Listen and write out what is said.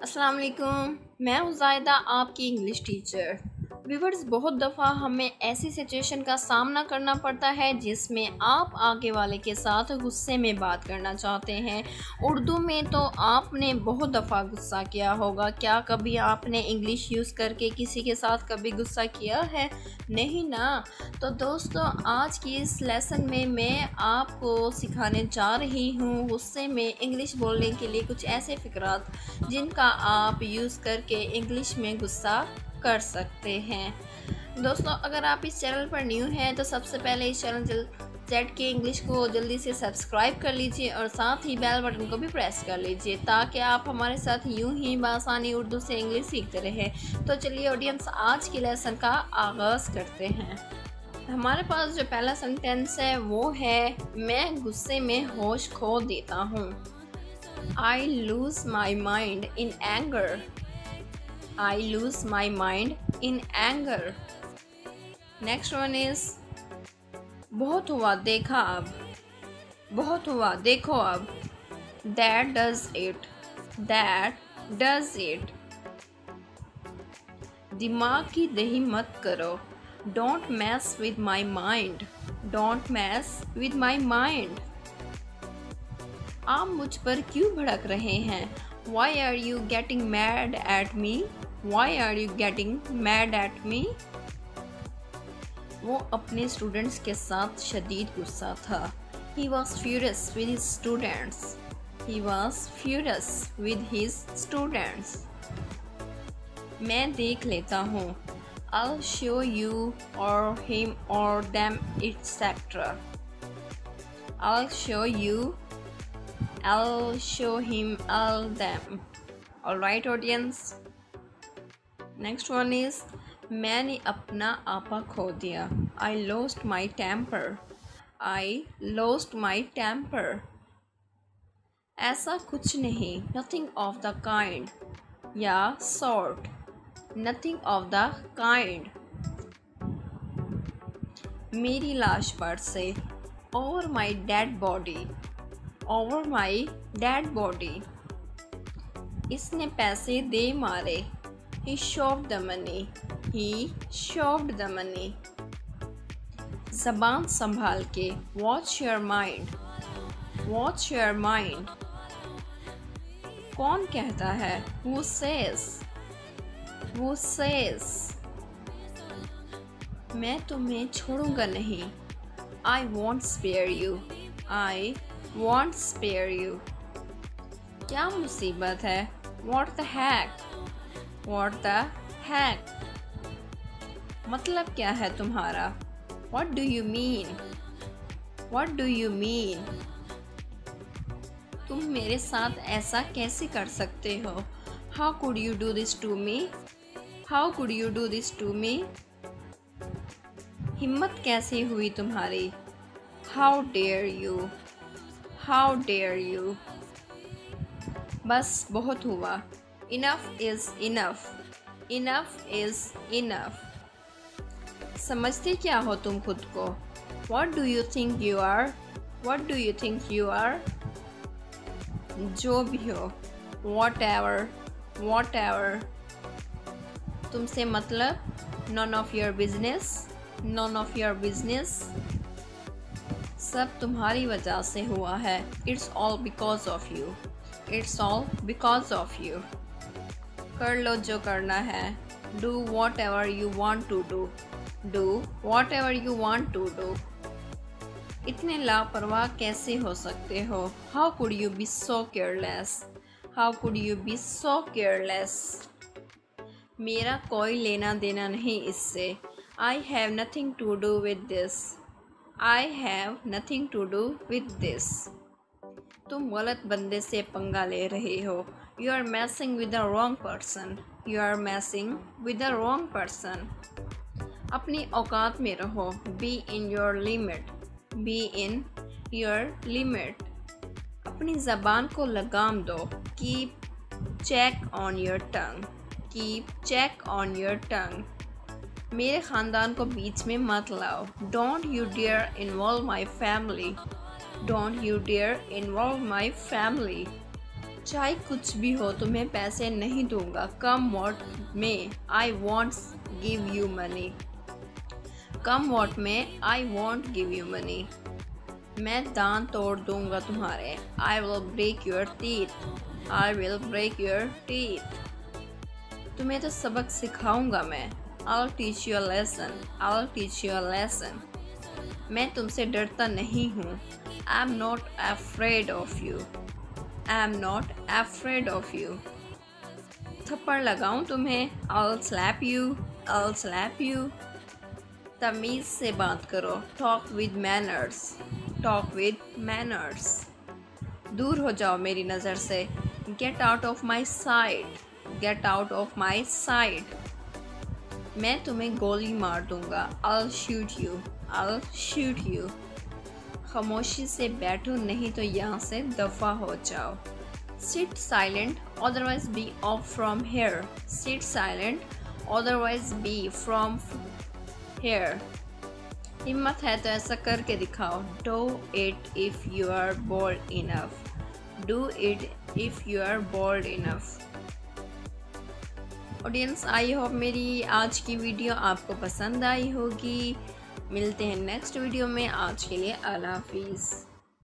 अस्सलाम वालेकुम मैं हूँ जायदा आपकी इंग्लिश टीचर व्यूवर्स, बहुत दफ़ा हमें ऐसी सिचुएशन का सामना करना पड़ता है जिसमें आप आगे वाले के साथ गुस्से में बात करना चाहते हैं। उर्दू में तो आपने बहुत दफ़ा गुस्सा किया होगा। क्या कभी आपने इंग्लिश यूज़ करके किसी के साथ कभी गुस्सा किया है? नहीं ना? तो दोस्तों, आज की इस लेसन में मैं आपको सिखाने जा रही हूँ गुस्से में इंग्लिश बोलने के लिए कुछ ऐसे फ़िक्रात जिनका आप यूज़ करके इंग्लिश में गुस्सा कर सकते हैं। दोस्तों, अगर आप इस चैनल पर न्यू हैं तो सबसे पहले इस चैनल जल, जेड के इंग्लिश को जल्दी से सब्सक्राइब कर लीजिए और साथ ही बेल बटन को भी प्रेस कर लीजिए, ताकि आप हमारे साथ यूँ ही बासानी उर्दू से इंग्लिश सीखते रहें। तो चलिए ऑडियंस आज के लेसन का आगाज़ करते हैं। हमारे पास जो पहला सेंटेंस है, वो है, मैं गुस्से में होश खो देता हूँ। I lose my mind in anger I lose my mind in anger. Next one is बहुत हुआ देखा अब बहुत हुआ देखो अब That does it. That does it. दिमाग की दही मत करो Don't mess with my mind. Don't mess with my mind. आप मुझ पर क्यों भड़क रहे हैं Why are you getting mad at me? Why are you getting mad at me वो अपने स्टूडेंट्स के साथ शदीद गुस्सा था he was furious with his students he was furious with his students मैं देख लेता हूँ I'll show you or him or them, etc. I'll show you I'll show him all them. Alright audience. Next one is मैंने अपना आपा खो दिया। I lost my temper I lost my temper ऐसा कुछ नहीं। नथिंग ऑफ़ द काइंड या sort nothing of the kind मेरी लाश पर से over my dead body over my dead body इसने पैसे दे मारे। He shoved the money. He shoved the money. जबान संभाल के watch your mind watch your mind कौन कहता है Who says? Who says? मैं तुम्हें छोड़ूँगा नहीं I won't spare you. I won't spare you. क्या मुसीबत है What the heck? What the heck मतलब क्या है तुम्हारा? What do you mean what do you mean तुम मेरे साथ ऐसा कैसे कर सकते हो? How could you do this to me how could you do this to me हिम्मत कैसे हुई तुम्हारी? How dare you how dare you बस, बहुत हुआ। Enough is enough enough is enough समझते क्या हो तुम खुद को? What do you think you are what do you think you are जो भी हो वॉट एवर वॉट एवर तुमसे मतलब none of your business none of your business सब तुम्हारी वजह से हुआ है. It's all because of you it's all because of you कर लो जो करना है। Do whatever you want to do do whatever you want to do इतने लापरवाह कैसे हो सकते हो? How could you be so careless how could you be so careless मेरा कोई लेना देना नहीं इससे। I have nothing to do with this I have nothing to do with this तुम गलत बंदे से पंगा ले रहे हो। You are messing with the wrong person. You are messing with the wrong person. अपनी औकात में रहो। Be in your limit be in your limit अपनी ज़बान को लगाम दो। Keep check on your tongue keep check on your tongue मेरे ख़ानदान को बीच में मत लाओ। Don't you dear involve my family don't you dare involve my family चाहे कुछ भी हो, तुम्हें पैसे नहीं दूँगा। Come what may I won't give you money come what may I won't give you money मैं दान तोड़ दूँगा तुम्हारे। I will break your teeth I will break your teeth तुम्हें तो सबक सिखाऊँगा मैं। I teach your lesson I teach your lesson मैं तुमसे डरता नहीं हूँ। I am not afraid of you I am not afraid of you थप्पड़ लगाऊँ तुम्हें? I'll slap you I'll slap you तमीज़ से बात करो. Talk with manners talk with manners दूर हो जाओ मेरी नज़र से. Get out of my side get out of my side मैं तुम्हें गोली मार दूँगा. I'll shoot you I'll shoot you खामोशी से बैठो, नहीं तो यहाँ से दफ़ा हो जाओ। Sit silent otherwise be off from here sit silent otherwise be from here हिम्मत है तो ऐसा करके दिखाओ। Do it if you are bold enough do it if you are bold enough audience I hope मेरी आज की वीडियो आपको पसंद आई होगी। मिलते हैं नेक्स्ट वीडियो में। आज के लिए अल्लाह हाफिज़।